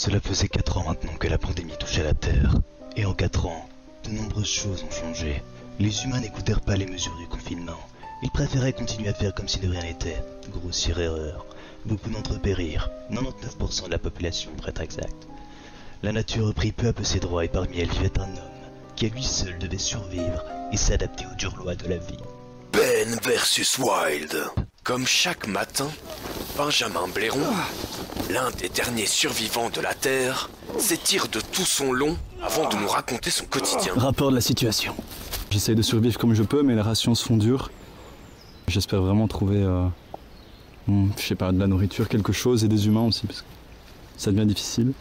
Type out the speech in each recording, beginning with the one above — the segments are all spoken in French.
Cela faisait 4 ans maintenant que la pandémie touchait la Terre. Et en 4 ans, de nombreuses choses ont changé. Les humains n'écoutèrent pas les mesures du confinement. Ils préféraient continuer à faire comme si de rien n'était. Grossière erreur. Beaucoup d'entre eux périrent. 99% de la population, pour être exact. La nature reprit peu à peu ses droits et parmi elles vivait un homme qui à lui seul devait survivre et s'adapter aux dures lois de la vie. Ben versus Wild. Comme chaque matin, Benjamin Blairon, l'un des derniers survivants de la Terre, s'étire de tout son long avant de nous raconter son quotidien. Rapport de la situation. J'essaye de survivre comme je peux, mais les rations se font dures. J'espère vraiment trouver, euh, hmm, je sais pas, de la nourriture, quelque chose, et des humains aussi, parce que ça devient difficile.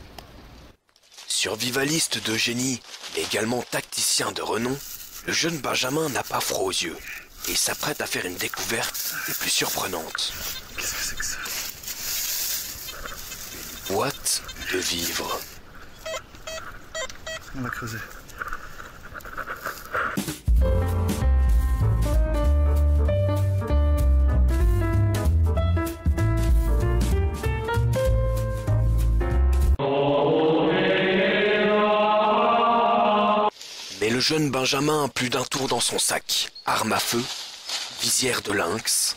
Survivaliste de génie, mais également tacticien de renom, le jeune Benjamin n'a pas froid aux yeux et s'apprête à faire une découverte des plus surprenantes. Qu'est-ce que c'est que ça Une boîte de vivre. On va creuser. Mais le jeune Benjamin a plus d'un tour dans son sac. Arme à feu, visière de lynx,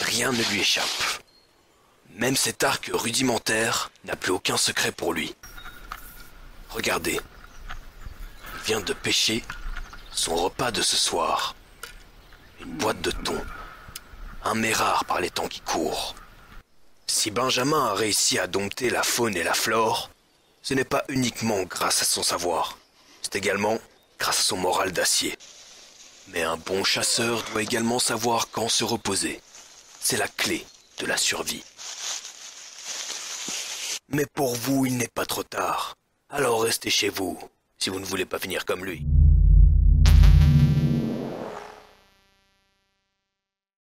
rien ne lui échappe. Même cet arc rudimentaire n'a plus aucun secret pour lui. Regardez. Il vient de pêcher son repas de ce soir. Une boîte de thon. Un mets rare par les temps qui courent. Si Benjamin a réussi à dompter la faune et la flore, ce n'est pas uniquement grâce à son savoir. C'est également grâce à son moral d'acier. Mais un bon chasseur doit également savoir quand se reposer. C'est la clé de la survie. Mais pour vous, il n'est pas trop tard. Alors restez chez vous, si vous ne voulez pas finir comme lui.